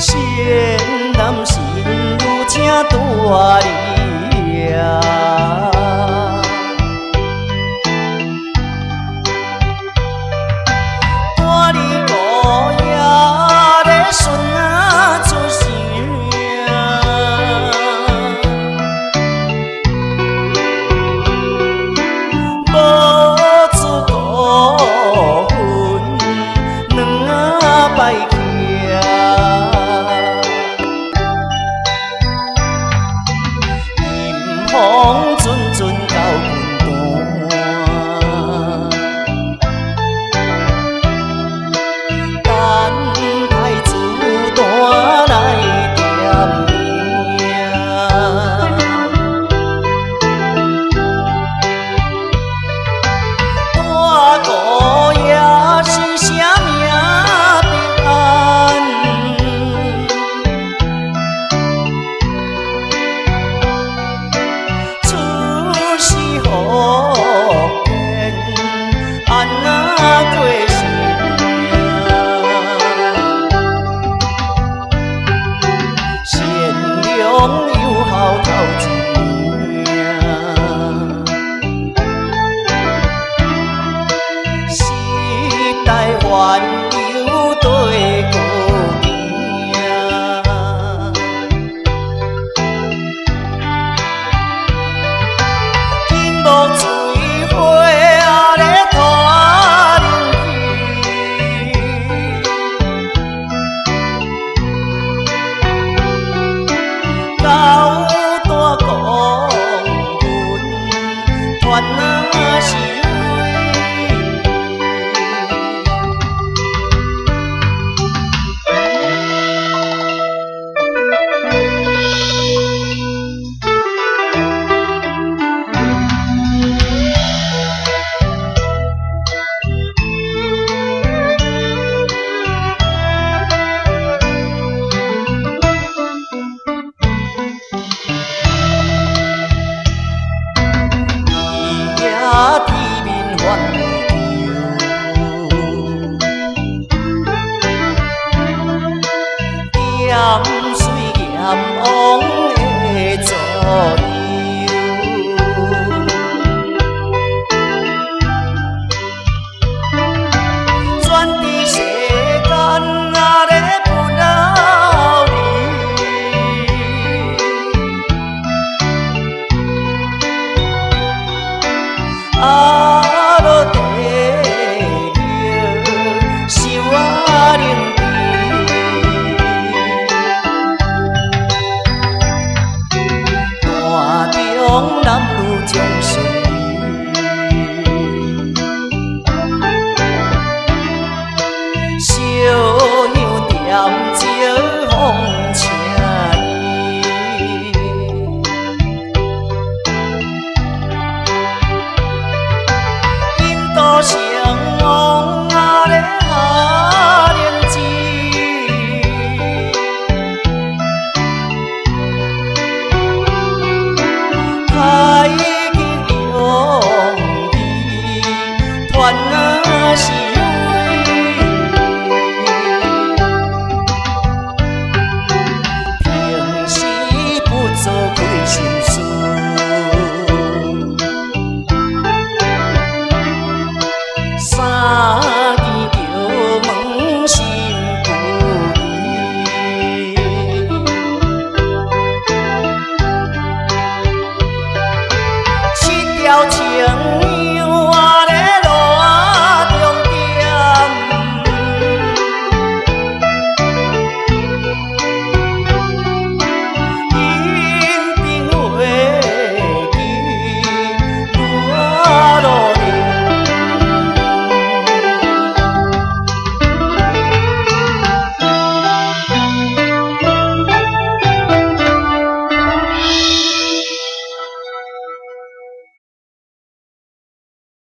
心难新如这大力。Em 盐王的 dẹp.